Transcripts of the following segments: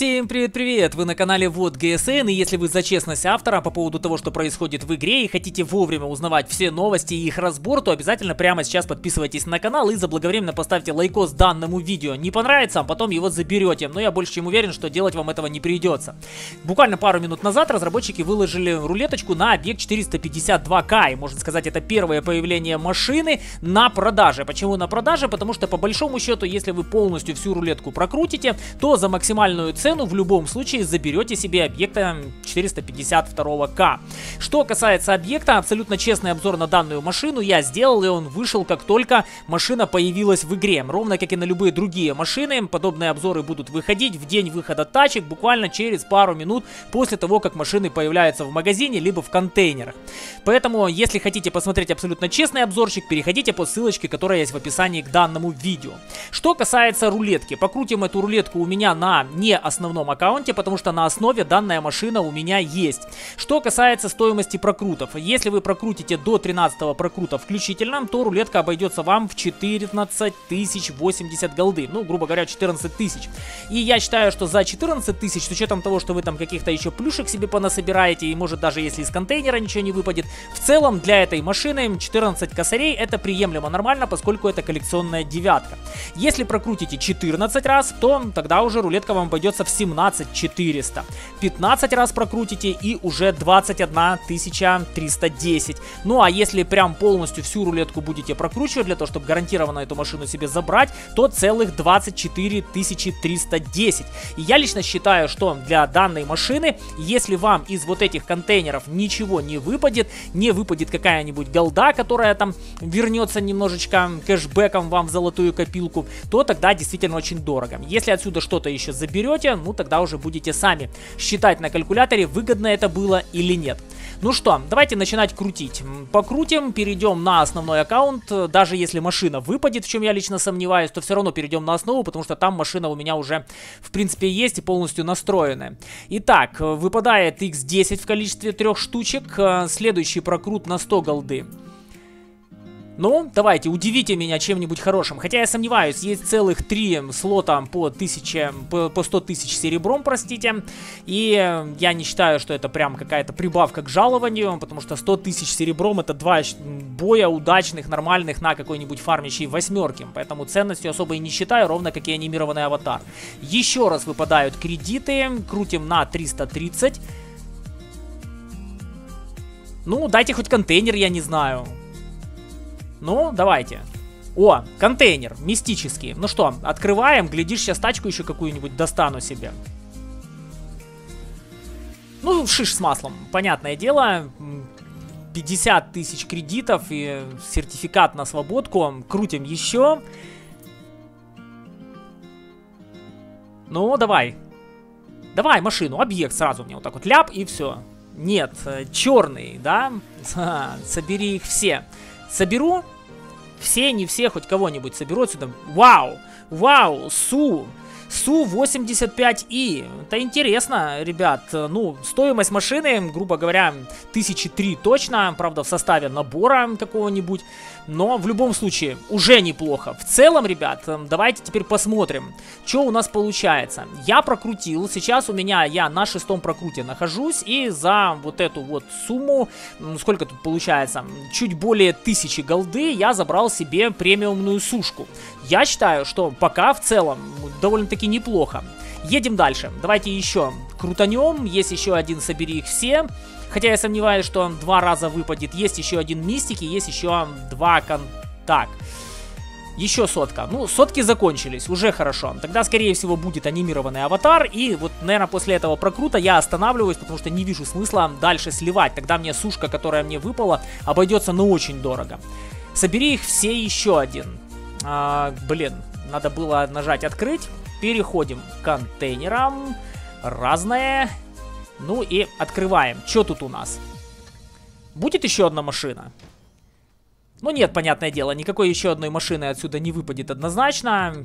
Всем привет-привет! Вы на канале Вот ГСН, и если вы за честность автора по поводу того, что происходит в игре, и хотите вовремя узнавать все новости и их разбор, то обязательно прямо сейчас подписывайтесь на канал и заблаговременно поставьте лайкос данному видео. Не понравится, а потом его заберете, но я больше чем уверен, что делать вам этого не придется. Буквально пару минут назад разработчики выложили рулеточку на объект 452К, и можно сказать, это первое появление машины на продаже. Почему на продаже? Потому что по большому счету, если вы полностью всю рулетку прокрутите, то за максимальную цену в любом случае заберете себе объекта 452К. Что касается объекта, абсолютно честный обзор на данную машину я сделал, и он вышел как только машина появилась в игре. Ровно как и на любые другие машины, подобные обзоры будут выходить в день выхода тачек, буквально через пару минут после того, как машины появляются в магазине, либо в контейнерах. Поэтому, если хотите посмотреть абсолютно честный обзорчик, переходите по ссылочке, которая есть в описании к данному видео. Что касается рулетки, покрутим эту рулетку у меня на не основном аккаунте, потому что на основе данная машина у меня есть. Что касается стоимости прокрутов, если вы прокрутите до 13 прокрута включительно, то рулетка обойдется вам в 14 тысяч 80 голды, ну, грубо говоря, 14 тысяч. И я считаю, что за 14 тысяч, с учетом того, что вы там каких-то еще плюшек себе понасобираете, и может даже если из контейнера ничего не выпадет, в целом для этой машины 14 косарей это приемлемо нормально, поскольку это коллекционная девятка. Если прокрутите 14 раз, то тогда уже рулетка вам обойдется в 17 400. 15 раз прокрутите и уже 21 310. Ну а если прям полностью всю рулетку будете прокручивать для того, чтобы гарантированно эту машину себе забрать, то целых 24 310. И я лично считаю, что для данной машины, если вам из вот этих контейнеров ничего не выпадет, не выпадет какая-нибудь голда, которая там вернется немножечко кэшбэком вам в золотую копилку, то тогда действительно очень дорого. Если отсюда что-то еще заберете, ну тогда уже будете сами считать на калькуляторе, выгодно это было или нет. Ну что, давайте начинать крутить. Покрутим, перейдем на основной аккаунт. Даже если машина выпадет, в чем я лично сомневаюсь, то все равно перейдем на основу, потому что там машина у меня уже, в принципе, есть и полностью настроенная. Итак, выпадает X10 в количестве трех штучек. Следующий прокрут на 100 голды. Ну, давайте, удивите меня чем-нибудь хорошим. Хотя я сомневаюсь, есть целых три слота по, 1000, по, по 100 тысяч серебром, простите. И я не считаю, что это прям какая-то прибавка к жалованию, потому что 100 тысяч серебром это два боя удачных, нормальных на какой-нибудь фармящей восьмерке. Поэтому ценностью особо и не считаю, ровно как и анимированный аватар. Еще раз выпадают кредиты, крутим на 330. Ну, дайте хоть контейнер, я не знаю. Ну, давайте. О, контейнер, мистический. Ну что, открываем, глядишь, сейчас тачку еще какую-нибудь достану себе. Ну, шиш с маслом, понятное дело. 50 тысяч кредитов и сертификат на свободку. Крутим еще. Ну, давай. Давай машину, объект сразу мне вот так вот ляп и все. Нет, э, черный, да? Собери их все. Соберу. Все, не все, хоть кого-нибудь соберу отсюда. Вау! Вау! Су! Су-85И. Это интересно, ребят. Ну, стоимость машины, грубо говоря, тысячи три точно. Правда, в составе набора какого-нибудь. Но в любом случае, уже неплохо. В целом, ребят, давайте теперь посмотрим, что у нас получается. Я прокрутил. Сейчас у меня, я на шестом прокруте нахожусь. И за вот эту вот сумму, сколько тут получается, чуть более тысячи голды, я забрал себе премиумную сушку. Я считаю, что пока в целом довольно-таки неплохо. Едем дальше. Давайте еще крутанем. Есть еще один «Собери их все». Хотя я сомневаюсь, что он два раза выпадет. Есть еще один мистики, есть еще два кон... Так. Еще сотка. Ну, сотки закончились, уже хорошо. Тогда, скорее всего, будет анимированный аватар. И вот, наверное, после этого прокрута я останавливаюсь, потому что не вижу смысла дальше сливать. Тогда мне сушка, которая мне выпала, обойдется, ну, очень дорого. Собери их все еще один. А, блин, надо было нажать открыть. Переходим к контейнерам. Разное. Ну и открываем. Что тут у нас? Будет еще одна машина? Ну нет, понятное дело, никакой еще одной машины отсюда не выпадет однозначно.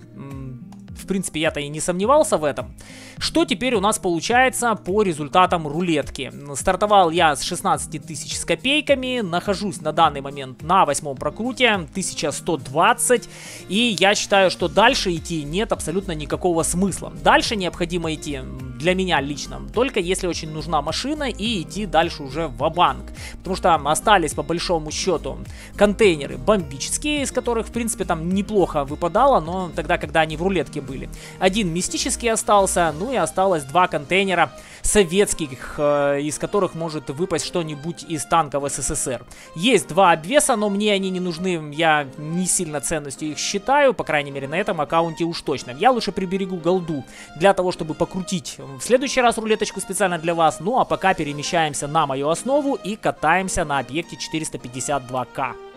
В принципе, я-то и не сомневался в этом. Что теперь у нас получается по результатам рулетки? Стартовал я с 16 тысяч с копейками, нахожусь на данный момент на восьмом прокруте, 1120, и я считаю, что дальше идти нет абсолютно никакого смысла. Дальше необходимо идти, для меня лично, только если очень нужна машина и идти дальше уже в банк потому что остались по большому счету контейнеры бомбические, из которых, в принципе, там неплохо выпадало, но тогда, когда они в рулетке были. Один мистический остался, ну и осталось два контейнера советских, э, из которых может выпасть что-нибудь из танков СССР. Есть два обвеса, но мне они не нужны, я не сильно ценностью их считаю, по крайней мере на этом аккаунте уж точно. Я лучше приберегу голду для того, чтобы покрутить в следующий раз рулеточку специально для вас, ну а пока перемещаемся на мою основу и катаемся на объекте 452К.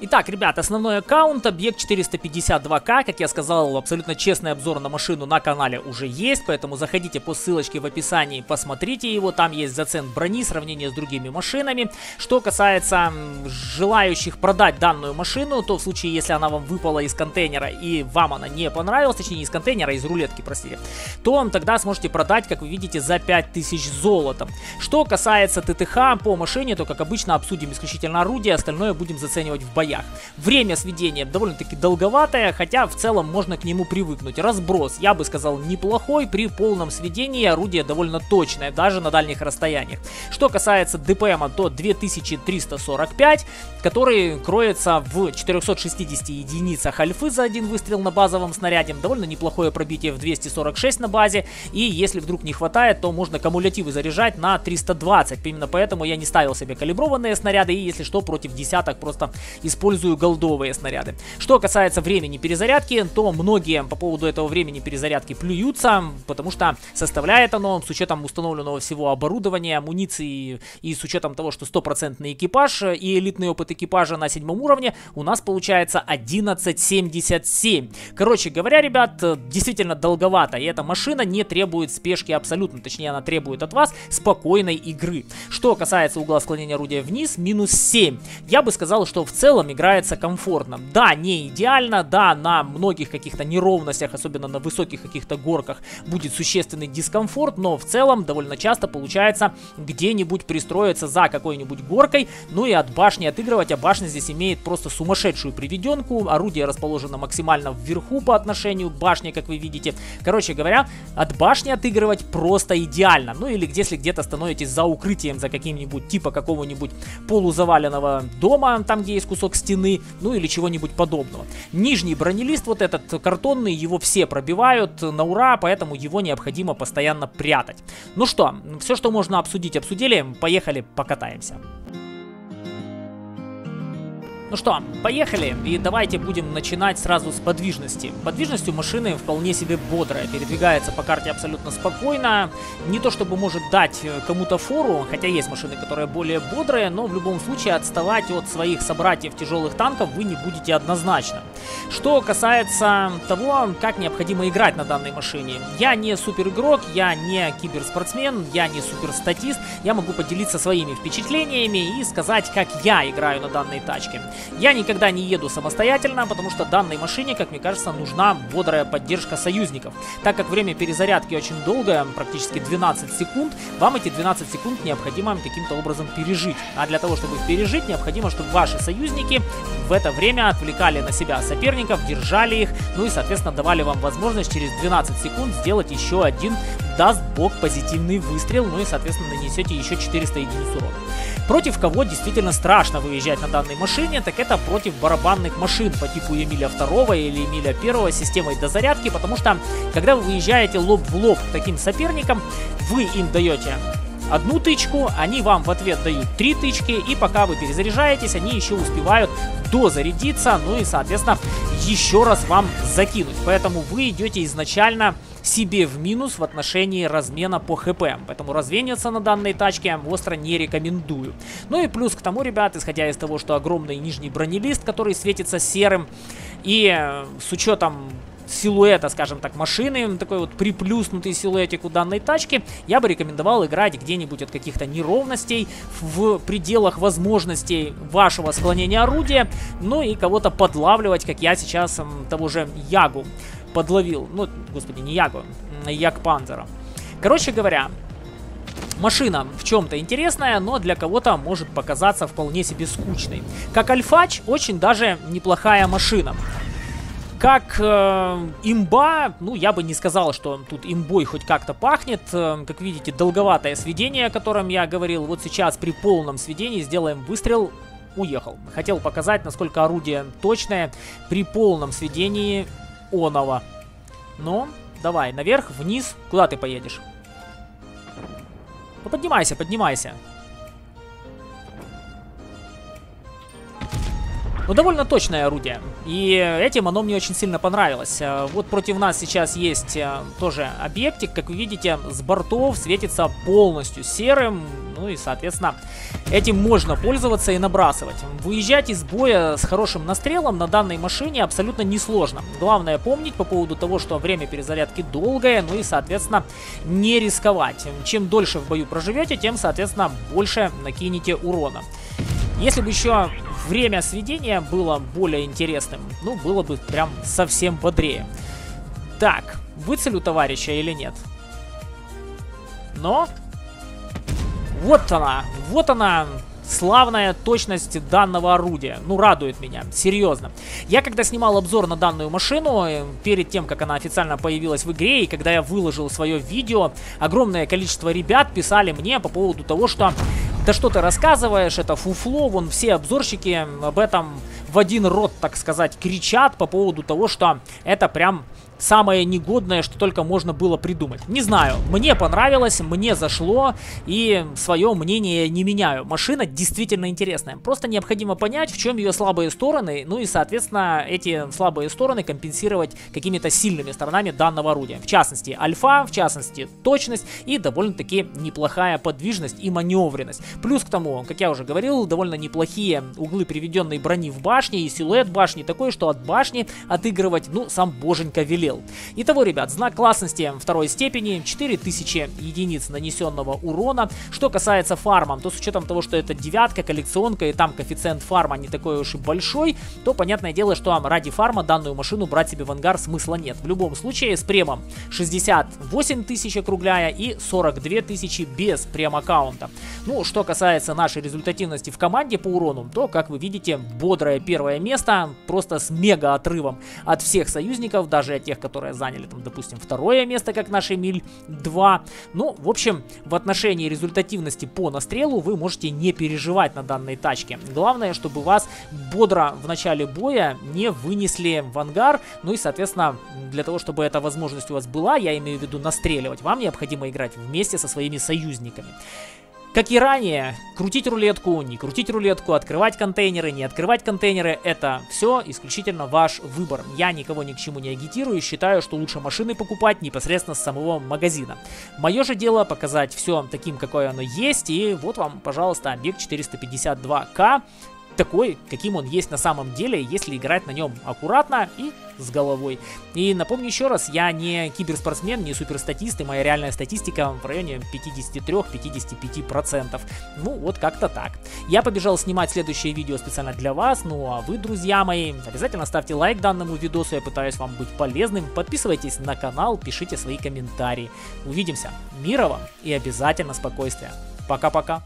Итак, ребят, основной аккаунт, объект 452К, как я сказал, абсолютно честный обзор на машину на канале уже есть, поэтому заходите по ссылочке в описании, посмотрите его, там есть зацен брони, сравнение с другими машинами. Что касается желающих продать данную машину, то в случае, если она вам выпала из контейнера и вам она не понравилась, точнее не из контейнера, а из рулетки, простите, то тогда сможете продать, как вы видите, за 5000 золотом. Что касается ТТХ по машине, то как обычно обсудим исключительно орудие, остальное будем заценивать в боях боях. Время сведения довольно-таки долговатое, хотя в целом можно к нему привыкнуть. Разброс, я бы сказал, неплохой, при полном сведении орудие довольно точное, даже на дальних расстояниях. Что касается ДПМа, то 2345, который кроется в 460 единицах альфы за один выстрел на базовом снаряде, довольно неплохое пробитие в 246 на базе, и если вдруг не хватает, то можно кумулятивы заряжать на 320, именно поэтому я не ставил себе калиброванные снаряды, и если что, против десяток просто использую использую голдовые снаряды. Что касается времени перезарядки, то многие по поводу этого времени перезарядки плюются, потому что составляет оно, с учетом установленного всего оборудования, амуниции и с учетом того, что стопроцентный экипаж и элитный опыт экипажа на седьмом уровне, у нас получается 11.77. Короче говоря, ребят, действительно долговато, и эта машина не требует спешки абсолютно, точнее она требует от вас спокойной игры. Что касается угла склонения орудия вниз, минус 7. Я бы сказал, что в целом целом играется комфортно. Да, не идеально, да, на многих каких-то неровностях, особенно на высоких каких-то горках, будет существенный дискомфорт, но в целом довольно часто получается где-нибудь пристроиться за какой-нибудь горкой, ну и от башни отыгрывать, а башня здесь имеет просто сумасшедшую приведенку, орудие расположено максимально вверху по отношению к башне, как вы видите. Короче говоря, от башни отыгрывать просто идеально, ну или если где-то становитесь за укрытием, за каким-нибудь типа какого-нибудь полузаваленного дома, там где есть кусок стены, ну или чего-нибудь подобного. Нижний бронелист, вот этот картонный, его все пробивают на ура, поэтому его необходимо постоянно прятать. Ну что, все, что можно обсудить, обсудили, поехали покатаемся. Ну что, поехали, и давайте будем начинать сразу с подвижности. Подвижностью машины вполне себе бодрая, передвигается по карте абсолютно спокойно. Не то чтобы может дать э, кому-то фору, хотя есть машины, которые более бодрые, но в любом случае отставать от своих собратьев тяжелых танков вы не будете однозначно. Что касается того, как необходимо играть на данной машине. Я не супер игрок, я не киберспортсмен, я не супер статист. Я могу поделиться своими впечатлениями и сказать, как я играю на данной тачке. Я никогда не еду самостоятельно, потому что данной машине, как мне кажется, нужна бодрая поддержка союзников. Так как время перезарядки очень долгое, практически 12 секунд, вам эти 12 секунд необходимо каким-то образом пережить. А для того, чтобы их пережить, необходимо, чтобы ваши союзники в это время отвлекали на себя соперников, держали их, ну и, соответственно, давали вам возможность через 12 секунд сделать еще один даст бог позитивный выстрел, ну и, соответственно, нанесете еще 400 единиц урона. Против кого действительно страшно выезжать на данной машине, так это против барабанных машин по типу Эмиля 2 или Эмиля 1 системой дозарядки, потому что когда вы выезжаете лоб в лоб к таким соперникам, вы им даете одну тычку, они вам в ответ дают три тычки, и пока вы перезаряжаетесь, они еще успевают дозарядиться, ну и, соответственно, еще раз вам закинуть. Поэтому вы идете изначально себе в минус в отношении размена по хп. Поэтому развениваться на данной тачке остро не рекомендую. Ну и плюс к тому, ребят, исходя из того, что огромный нижний бронелист, который светится серым, и э, с учетом силуэта, скажем так, машины, такой вот приплюснутый силуэтик у данной тачки, я бы рекомендовал играть где-нибудь от каких-то неровностей в пределах возможностей вашего склонения орудия, ну и кого-то подлавливать, как я сейчас того же Ягу подловил. Ну, господи, не Ягу, Яг Панзера. Короче говоря, Машина в чем-то интересная, но для кого-то может показаться вполне себе скучной. Как Альфач, очень даже неплохая машина. Как э, имба, ну я бы не сказал, что тут имбой хоть как-то пахнет. Э, как видите, долговатое сведение, о котором я говорил. Вот сейчас при полном сведении сделаем выстрел. Уехал. Хотел показать, насколько орудие точное при полном сведении оного. Но давай, наверх, вниз. Куда ты поедешь? Ну поднимайся, поднимайся. Ну, довольно точное орудие. И этим оно мне очень сильно понравилось. Э, вот против нас сейчас есть э, тоже объектик. Как вы видите, с бортов светится полностью серым. Ну и, соответственно, этим можно пользоваться и набрасывать. Выезжать из боя с хорошим настрелом на данной машине абсолютно несложно. Главное помнить по поводу того, что время перезарядки долгое, ну и, соответственно, не рисковать. Чем дольше в бою проживете, тем, соответственно, больше накинете урона. Если бы еще время сведения было более интересным, ну, было бы прям совсем бодрее. Так, выцелю товарища или нет? Но... Вот она, вот она, славная точность данного орудия. Ну, радует меня, серьезно. Я когда снимал обзор на данную машину, э, перед тем, как она официально появилась в игре, и когда я выложил свое видео, огромное количество ребят писали мне по поводу того, что да что ты рассказываешь, это фуфло, вон все обзорщики об этом в один рот, так сказать, кричат по поводу того, что это прям самое негодное, что только можно было придумать. Не знаю, мне понравилось, мне зашло, и свое мнение не меняю. Машина действительно интересная. Просто необходимо понять, в чем ее слабые стороны, ну и, соответственно, эти слабые стороны компенсировать какими-то сильными сторонами данного орудия. В частности, альфа, в частности, точность и довольно-таки неплохая подвижность и маневренность. Плюс к тому, как я уже говорил, довольно неплохие углы приведенной брони в башне и силуэт башни такой, что от башни отыгрывать, ну, сам боженька велел уцелел. Итого, ребят, знак классности второй степени, 4000 единиц нанесенного урона. Что касается фарма, то с учетом того, что это девятка, коллекционка и там коэффициент фарма не такой уж и большой, то понятное дело, что ради фарма данную машину брать себе в ангар смысла нет. В любом случае с премом 68 тысяч округляя и 42 тысячи без прем-аккаунта. Ну, что касается нашей результативности в команде по урону, то, как вы видите, бодрое первое место, просто с мега отрывом от всех союзников, даже от тех, которые заняли, там, допустим, второе место, как наши Миль-2. Ну, в общем, в отношении результативности по настрелу вы можете не переживать на данной тачке. Главное, чтобы вас бодро в начале боя не вынесли в ангар. Ну и, соответственно, для того, чтобы эта возможность у вас была, я имею в виду настреливать, вам необходимо играть вместе со своими союзниками. Как и ранее, крутить рулетку, не крутить рулетку, открывать контейнеры, не открывать контейнеры, это все исключительно ваш выбор. Я никого ни к чему не агитирую считаю, что лучше машины покупать непосредственно с самого магазина. Мое же дело показать все таким, какое оно есть, и вот вам, пожалуйста, объект 452К, такой, каким он есть на самом деле, если играть на нем аккуратно и с головой. И напомню еще раз, я не киберспортсмен, не суперстатист, и моя реальная статистика в районе 53-55%. Ну, вот как-то так. Я побежал снимать следующее видео специально для вас, ну а вы, друзья мои, обязательно ставьте лайк данному видосу, я пытаюсь вам быть полезным. Подписывайтесь на канал, пишите свои комментарии. Увидимся. Мира вам и обязательно спокойствия. Пока-пока.